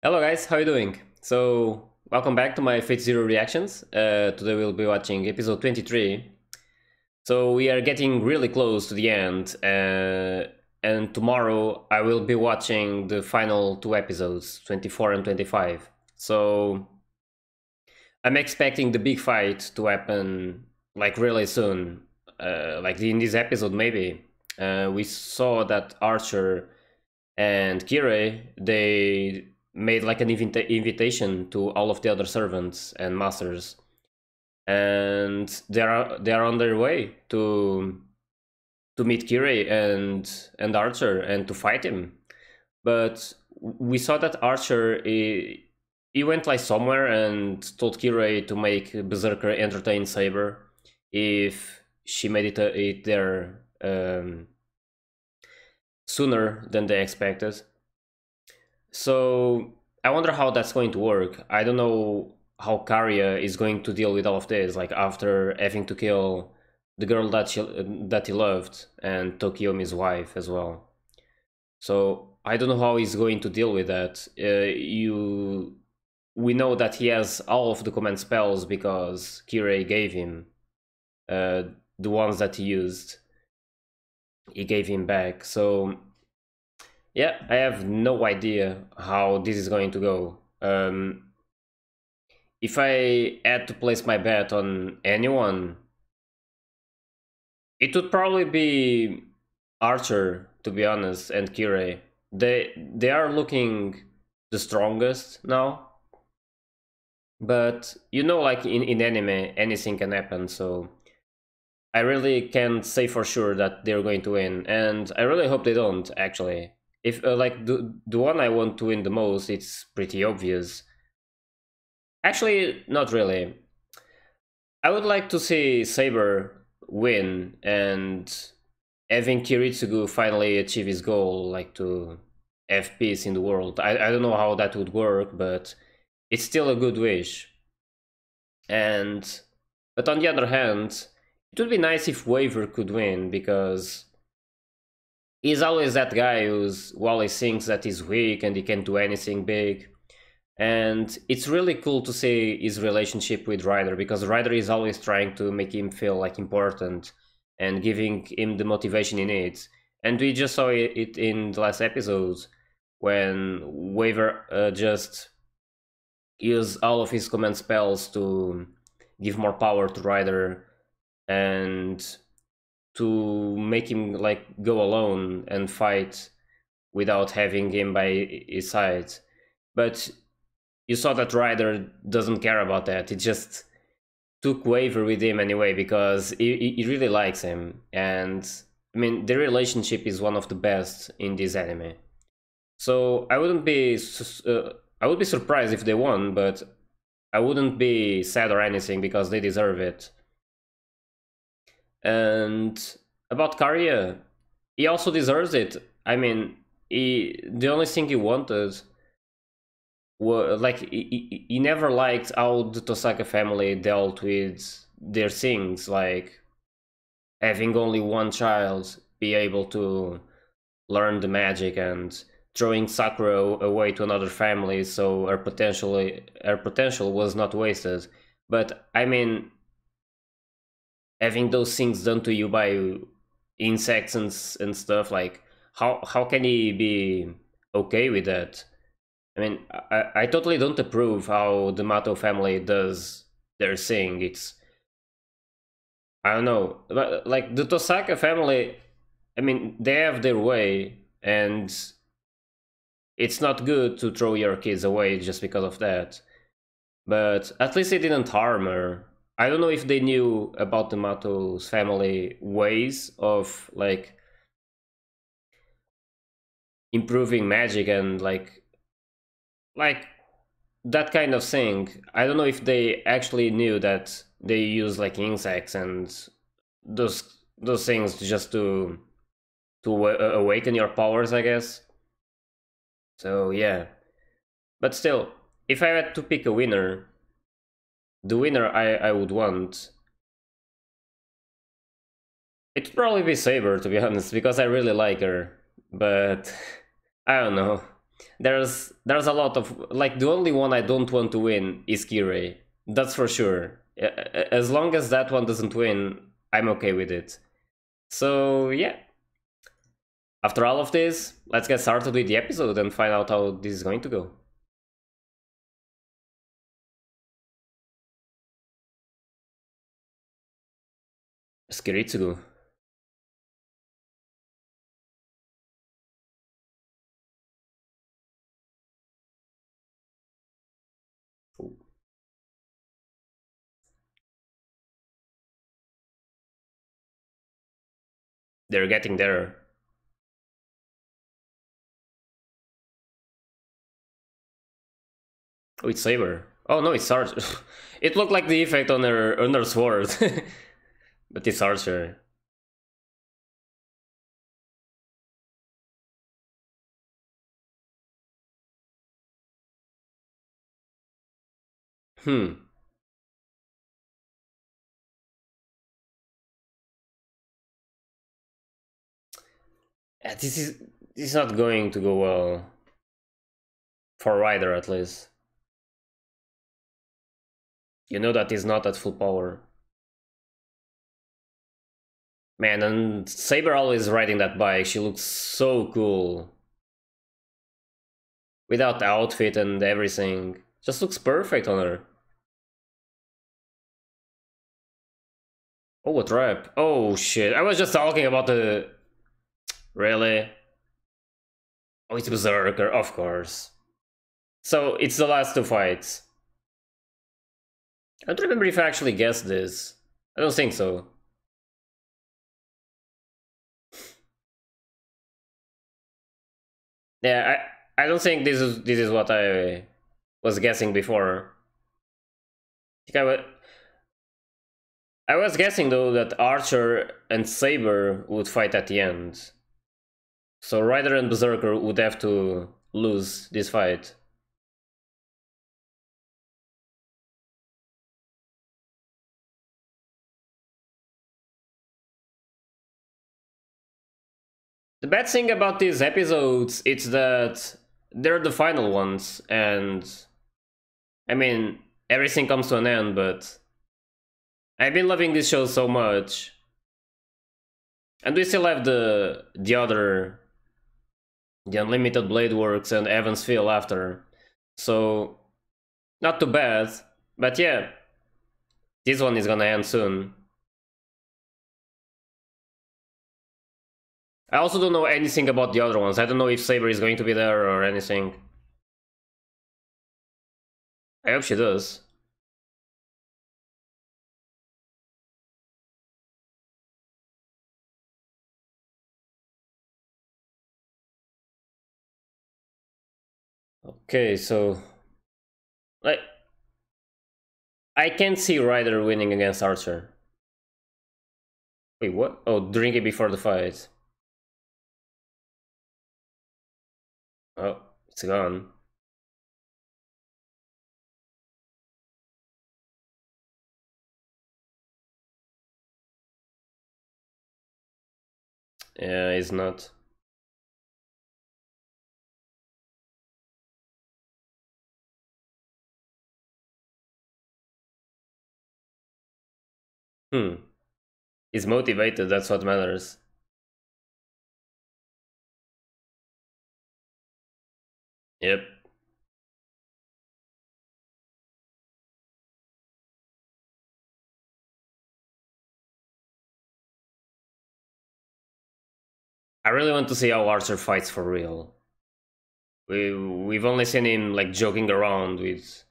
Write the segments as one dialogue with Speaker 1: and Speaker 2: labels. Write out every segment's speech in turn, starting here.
Speaker 1: Hello guys, how are you doing? So, welcome back to my Fate Zero reactions. Uh, today we'll be watching episode 23. So we are getting really close to the end, uh, and tomorrow I will be watching the final two episodes, 24 and 25. So I'm expecting the big fight to happen like really soon, uh, like in this episode maybe. Uh, we saw that Archer and Kirei, they made like an invita- invitation to all of the other servants and masters. And they are they are on their way to to meet Kirei and and Archer and to fight him. But we saw that Archer he, he went like somewhere and told Kirei to make Berserker entertain Saber if she made it, it there um, sooner than they expected. So I wonder how that's going to work. I don't know how Kariya is going to deal with all of this, like after having to kill the girl that she that he loved and Tokiomi's wife as well. So I don't know how he's going to deal with that. Uh, you, we know that he has all of the command spells because Kirei gave him uh, the ones that he used. He gave him back. So yeah, I have no idea how this is going to go. Um, if I had to place my bet on anyone, it would probably be Archer, to be honest, and Kirei. They they are looking the strongest now. But you know, like in, in anime, anything can happen, so I really can't say for sure that they're going to win, and I really hope they don't, actually if uh, like the the one I want to win the most, it's pretty obvious. Actually, not really. I would like to see Saber win and having Kiritsugu finally achieve his goal, like to have peace in the world. I, I don't know how that would work, but it's still a good wish. And but on the other hand, it would be nice if Waver could win because he's always that guy who's who always thinks that he's weak and he can't do anything big. And it's really cool to see his relationship with Rider because Rider is always trying to make him feel like important and giving him the motivation he needs. And we just saw it in the last episodes when Waver uh, just used all of his command spells to give more power to Rider and to make him like go alone and fight without having him by his side. But you saw that Rider doesn't care about that. He just took Waver with him anyway because he, he really likes him. And I mean, the relationship is one of the best in this anime. So I wouldn't be uh, I would be surprised if they won, but I wouldn't be sad or anything because they deserve it. And about Kariya, he also deserves it. I mean, he the only thing he wanted was like he, he never liked how the Tosaka family dealt with their things, like having only one child be able to learn the magic and throwing Sakura away to another family so her potentially her potential was not wasted. But I mean, having those things done to you by insects and and stuff like how how can he be okay with that? I mean i i totally don't approve how the mato family does their thing. It's i don't know but like the tosaka family i mean they have their way and it's not good to throw your kids away just because of that. But at least it didn't harm her I don't know if they knew about the Matos family ways of like improving magic and like like that kind of thing. I don't know if they actually knew that they use like insects and those those things just to to uh, awaken your powers, I guess. So yeah. But still, if I had to pick a winner, the winner I, I would want it'd probably be Saber to be honest because I really like her but I don't know there's there's a lot of like the only one I don't want to win is Kirei. That's for sure. As long as that one doesn't win, I'm okay with it. So yeah. After all of this, let's get started with the episode and find out how this is going to go. Skiritsugu. They're getting there. Oh, it's Saber. Oh no, it's Archer. it looked like the effect on her on her sword. but it's Archer. Hmm. This is this is not going to go well. For Rider at least. You know that he's not at full power. Man, and Saber always riding that bike, she looks so cool. Without the outfit and everything. Just looks perfect on her. Oh, what trap. Oh shit, I was just talking about the Really? Oh, it's Berserker, of course. So, it's the last two fights. I don't remember if I actually guessed this. I don't think so. Yeah, I I don't think this is this is what I was guessing before. I think I was I was guessing though that Archer and Saber would fight at the end. So Rider and Berserker would have to lose this fight. The bad thing about these episodes is that they're the final ones, and I mean, everything comes to an end, but I've been loving this show so much. And we still have the the other the Unlimited Blade Works and Heaven's Feel after. So, not too bad. But yeah, this one is gonna end soon. I also don't know anything about the other ones. I don't know if Saber is going to be there or anything. I hope she does. Okay, so like I can't see Rider winning against Archer. Wait, what? Oh, drink it before the fight. Oh, it's gone. Yeah, it's not. Hmm. He's motivated, that's what matters. Yep. I really want to see how Archer fights for real. We we've only seen him like joking around with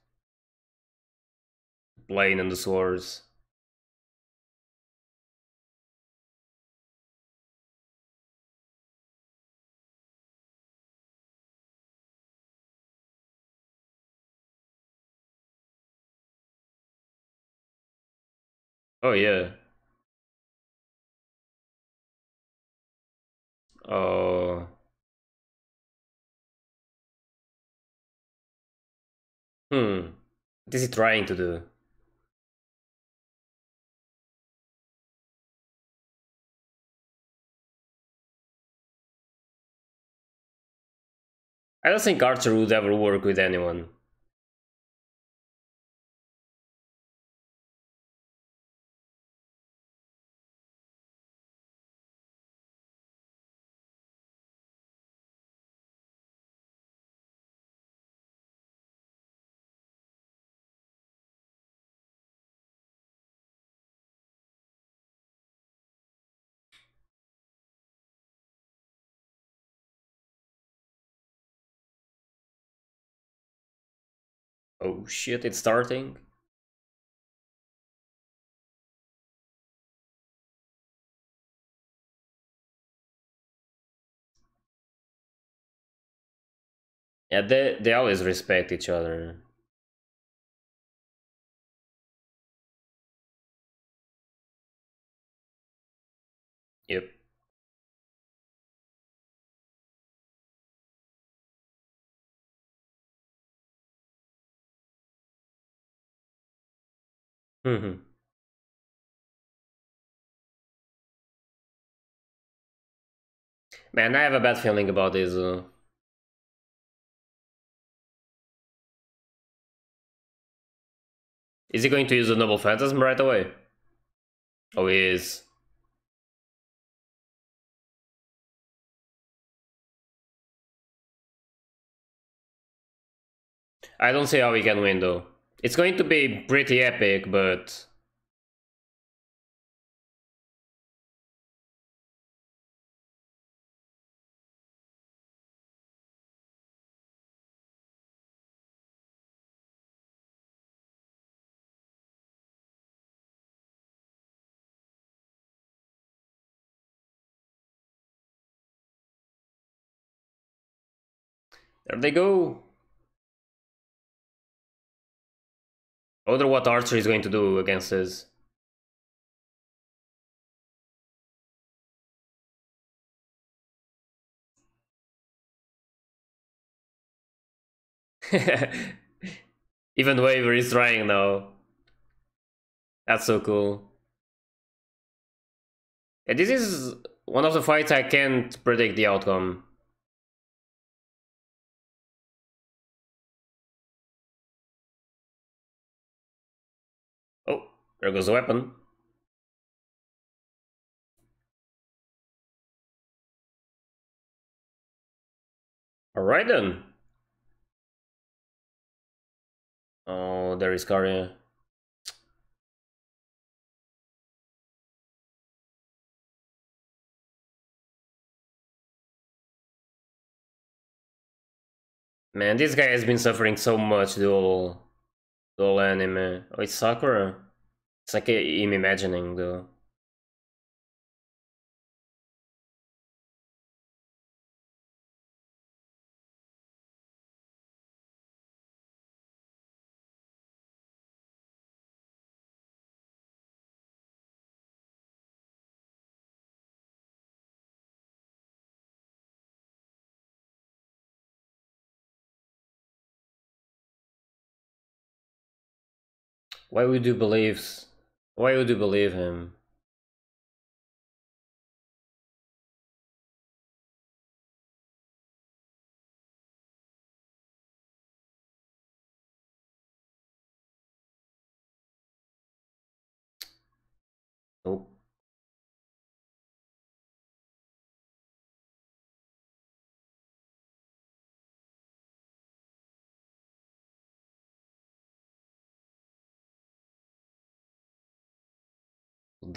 Speaker 1: playing and the swords. Oh yeah. Oh. Hmm. What is he trying to do? I don't think Archer would ever work with anyone. Oh shit, it's starting. Yeah, they, they always respect each other. Yep. Mm-hmm. Man, I have a bad feeling about this. Uh... Is he going to use the Noble Phantasm right away? Oh, he is. I don't see how we can win though. It's going to be pretty epic, but... There they go. I wonder what Archer is going to do against this. Even Waver is trying now. That's so cool. This is one of the fights I can't predict the outcome. There goes the weapon. Alright then. Oh, there is Kariya. Man, this guy has been suffering so much the whole, the whole anime. Oh, it's Sakura. It's like I'm imagining though. Why would you believe why would you believe him?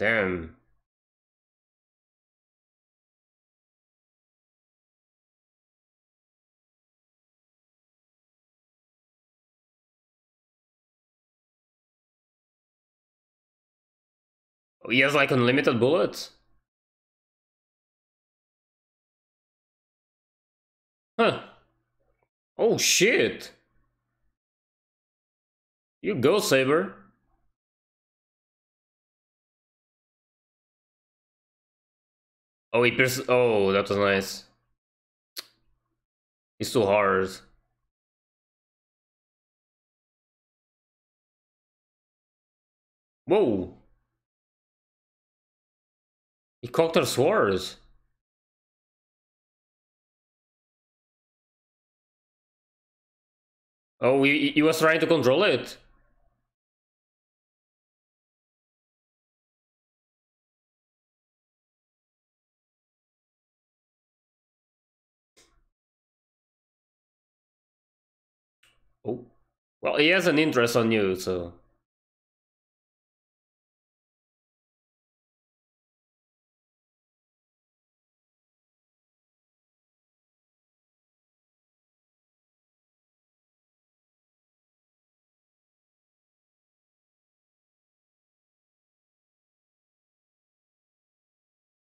Speaker 1: Damn. Oh, he has like unlimited bullets? Huh. Oh shit. You go, Saber. Oh, he pierced. Oh, that was nice. He's too hard. Whoa. He cocked her swords. Oh, he, he was trying to control it? Oh. Well, he has an interest on you, so...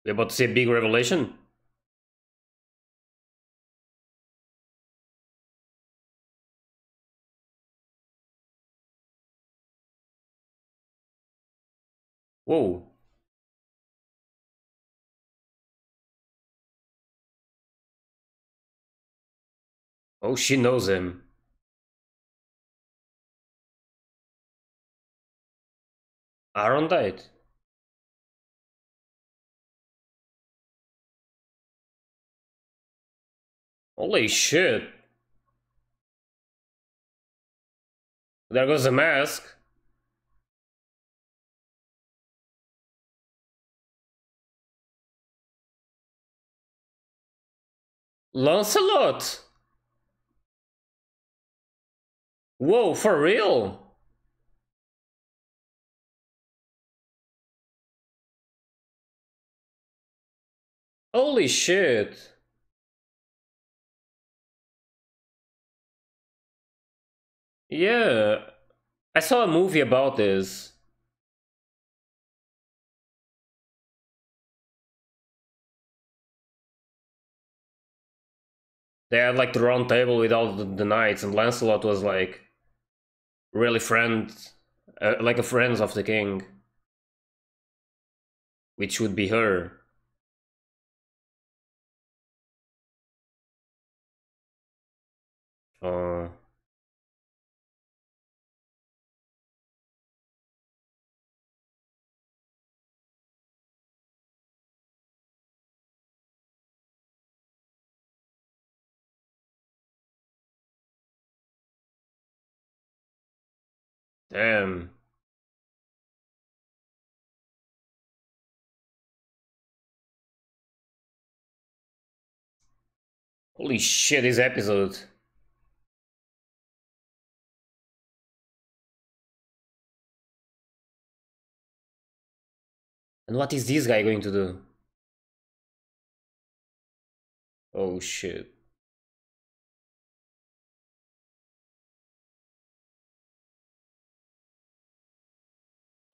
Speaker 1: We're about to see a big revelation? Whoa. Oh, she knows him. Arondight. Holy shit. There goes the mask. Lancelot! Whoa, for real? Holy shit. Yeah, I saw a movie about this. They had like the round table with all the, the knights, and Lancelot was like really friend, uh, like a friend of the king, which would be her. Uh, damn. Holy shit, this episode. And what is this guy going to do? Oh shit.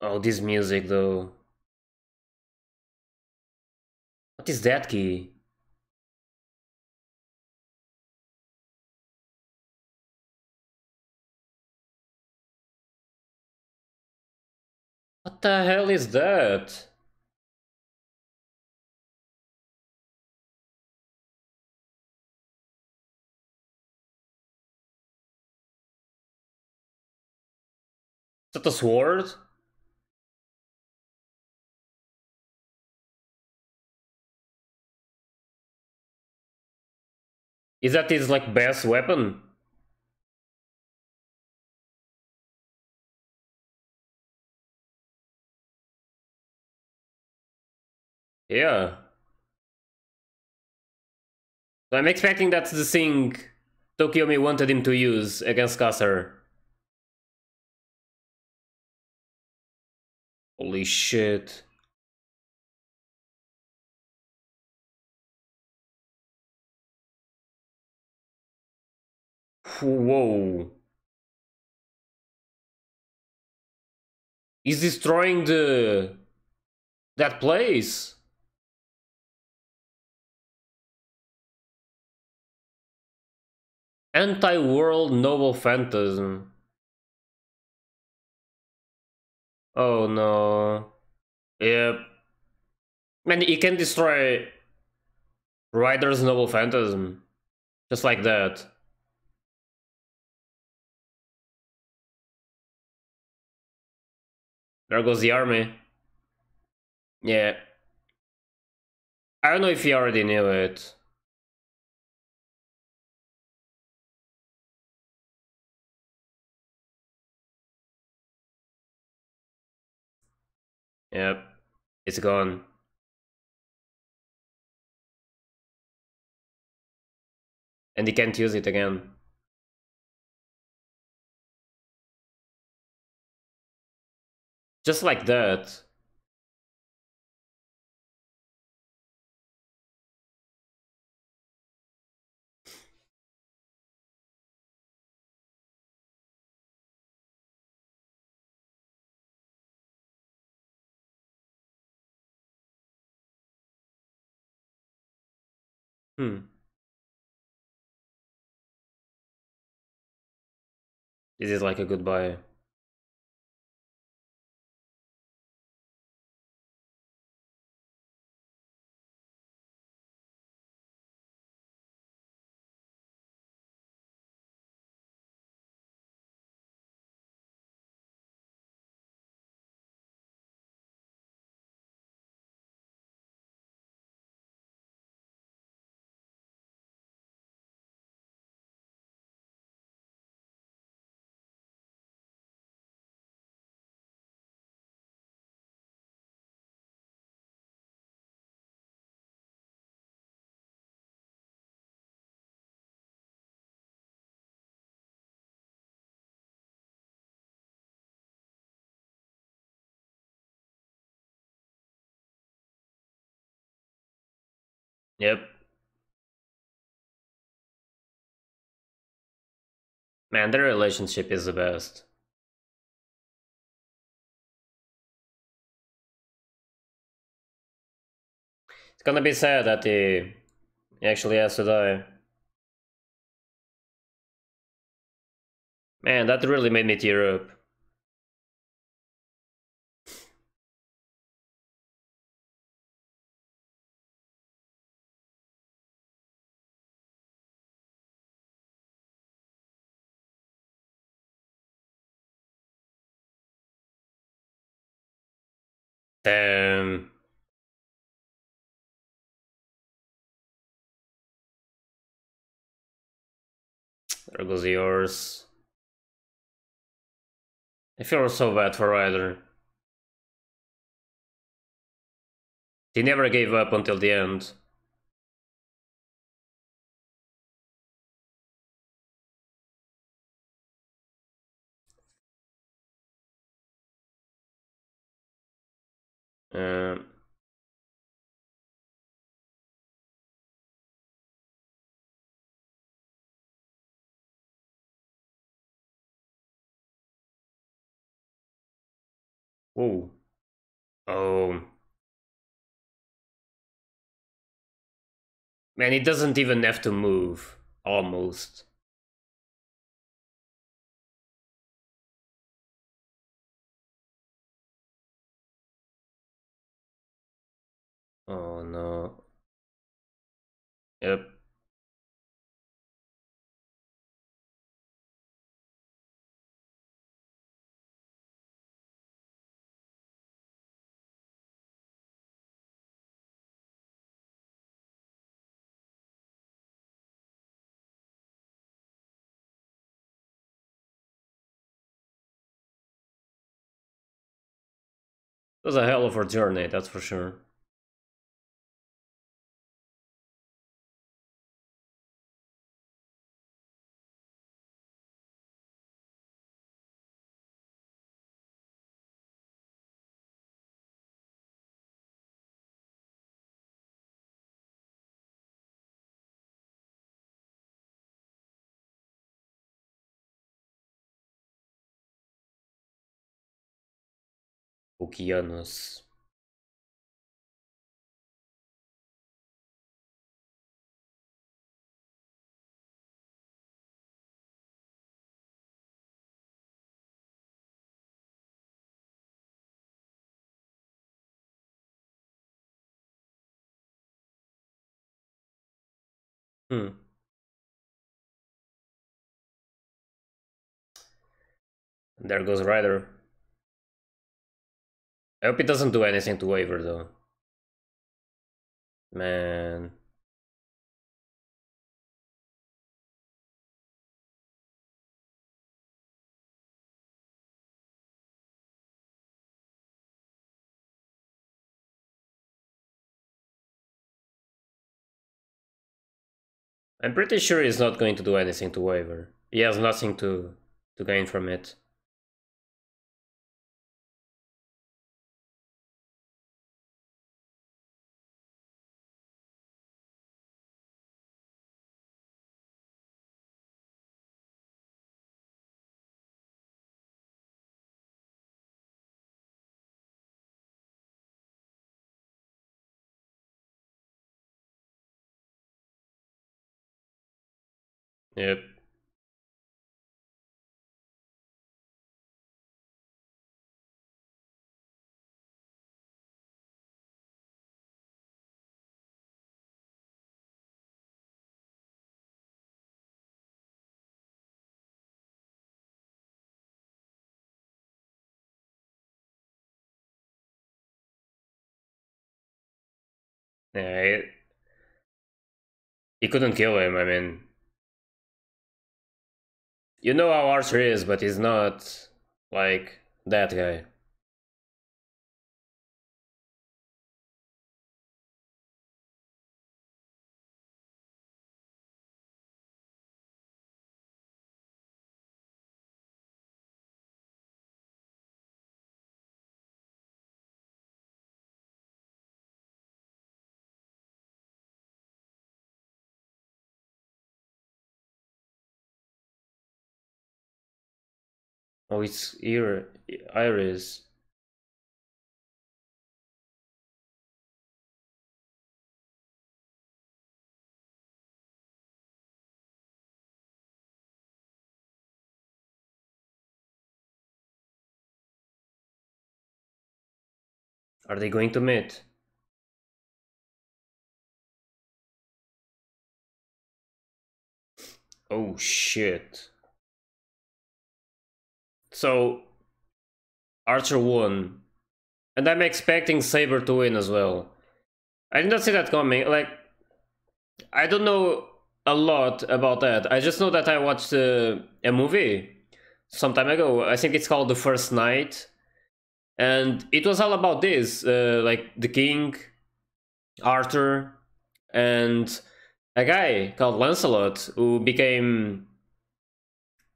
Speaker 1: Oh, this music though. What is that key? What the hell is that? Is that a sword? Is that his like best weapon? Yeah. So I'm expecting that's the thing Tokiomi wanted him to use against Caster. Holy shit. Whoa. He's destroying the... that place. Anti-world noble phantasm. Oh no. Yep. Man, he can destroy Rider's noble phantasm. Just like that. There goes the army. Yeah. I don't know if you already knew it. Yep, it's gone. And you can't use it again. Just like that. Hmm. This is like a goodbye. Yep. Man, their relationship is the best. It's gonna be sad that he actually has to die. Man, that really made me tear up. Damn. There goes yours. I feel so bad for Rider. He never gave up until the end. Uh, oh. Oh. Man, he doesn't even have to move. Almost. Oh no. Yep. It was a hell of a journey, that's for sure. Hmm. There goes Rider. I hope it doesn't do anything to Waver though. Man. I'm pretty sure it's not going to do anything to Waver. He has nothing to, to gain from it. Yep. Yeah, he couldn't kill him, I mean. You know how Archer is, but he's not like that guy. Oh, it's iris. Are they going to meet? Oh shit. So Archer won. And I'm expecting Saber to win as well. I did not see that coming. Like, I don't know a lot about that. I just know that I watched uh, a movie some time ago. I think it's called The First Knight. And it was all about this uh, like the king, Arthur, and a guy called Lancelot who became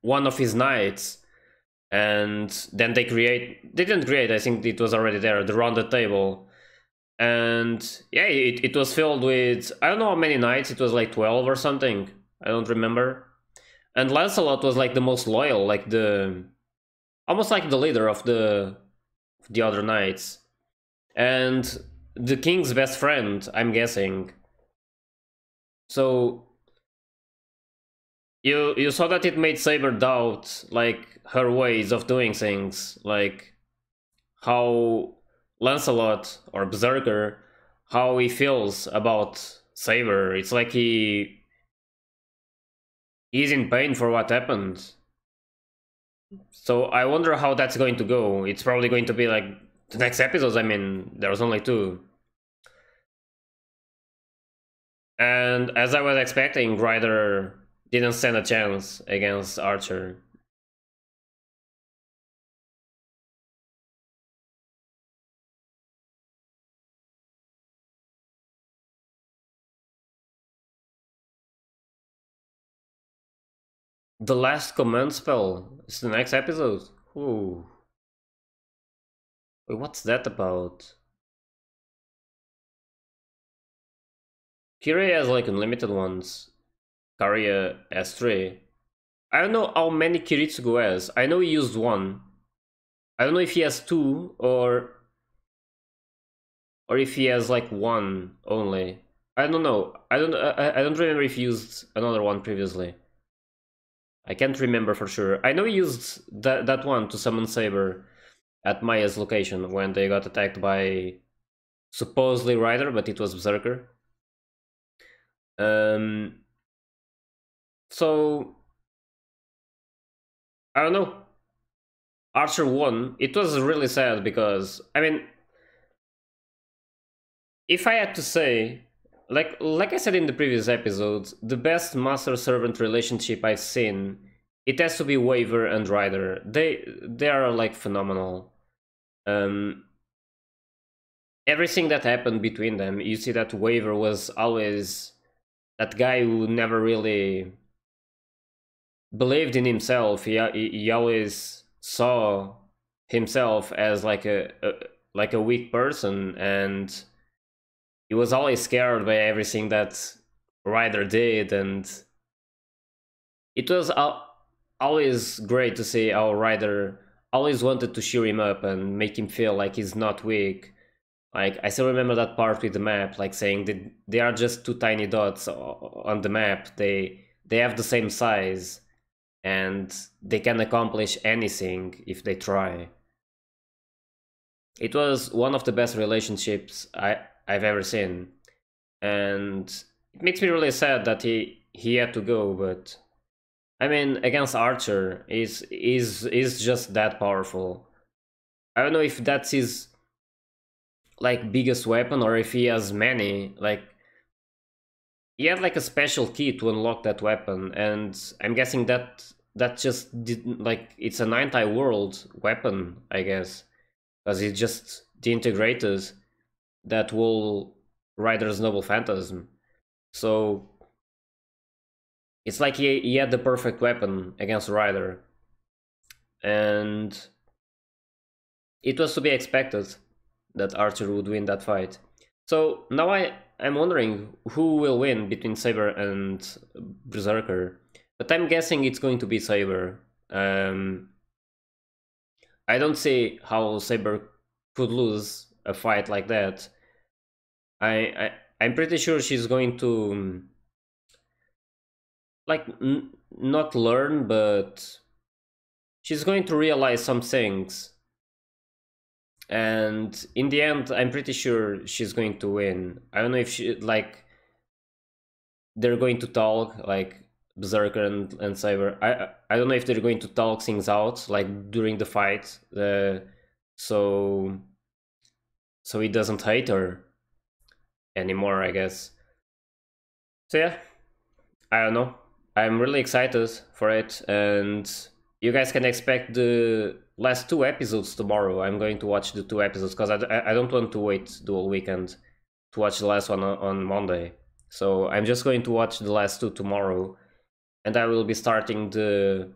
Speaker 1: one of his knights and then they create they didn't create i think it was already there the rounded table. And yeah it, it was filled with i don't know how many knights it was like 12 or something i don't remember. And lancelot was like the most loyal like the almost like the leader of the the other knights. And the king's best friend i'm guessing. So you you saw that it made saber doubt like her ways of doing things, like how Lancelot or Berserker, how he feels about Saber. It's like he he's in pain for what happened. So I wonder how that's going to go. It's probably going to be like the next episodes. I mean, there was only two. And as I was expecting, Rider didn't stand a chance against Archer. The last command spell is the next episode. Ooh. Wait, what's that about? Kirei has like unlimited ones. Kariya S3. I don't know how many Kiritsugu has. I know he used one. I don't know if he has two or or if he has like one only. I don't know. I don't. I, I don't remember if he used another one previously. I can't remember for sure. I know he used that, that one to summon Saber at Maiya's location when they got attacked by supposedly Rider, but it was Berserker. Um, so, I don't know. Archer won. It was really sad because, I mean, if I had to say, like like I said in the previous episodes, the best master servant relationship I've seen, it has to be Waver and Rider. They they are like phenomenal. Um, everything that happened between them, you see that Waver was always that guy who never really believed in himself. He he always saw himself as like a, a like a weak person, and he was always scared by everything that Rider did, and it was always great to see how Rider always wanted to cheer him up and make him feel like he's not weak. Like I still remember that part with the map, like saying that they are just two tiny dots on the map. They they have the same size, and they can accomplish anything if they try. It was one of the best relationships I I've ever seen, and it makes me really sad that he he had to go. But I mean, against Archer, is is is just that powerful. I don't know if that's his like biggest weapon or if he has many. Like he had like a special key to unlock that weapon, and I'm guessing that that just didn't like it's an anti-world weapon, I guess, because it's just the integrators that will Rider's Noble Phantasm. So it's like he, he had the perfect weapon against Rider, And it was to be expected that Archer would win that fight. So now I, I'm wondering who will win between Saber and Berserker. But I'm guessing it's going to be Saber. Um, I don't see how Saber could lose a fight like that. I, I I'm pretty sure she's going to like n- not learn, but she's going to realize some things. And in the end, I'm pretty sure she's going to win. I don't know if she like they're going to talk like Berserker and, and Saber. I I don't know if they're going to talk things out like during the fight. Uh, so so he doesn't hate her anymore, I guess. So yeah, I don't know. I'm really excited for it, and you guys can expect the last two episodes tomorrow. I'm going to watch the two episodes because I, I don't want to wait the whole weekend to watch the last one on Monday. So I'm just going to watch the last two tomorrow, and I will be starting the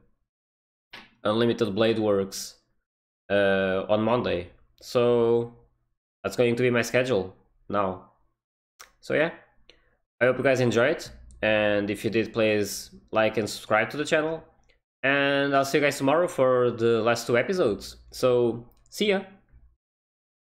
Speaker 1: Unlimited Blade Works uh, on Monday. So that's going to be my schedule now. So yeah, I hope you guys enjoyed. And if you did, please like and subscribe to the channel. And I'll see you guys tomorrow for the last two episodes. So, see ya!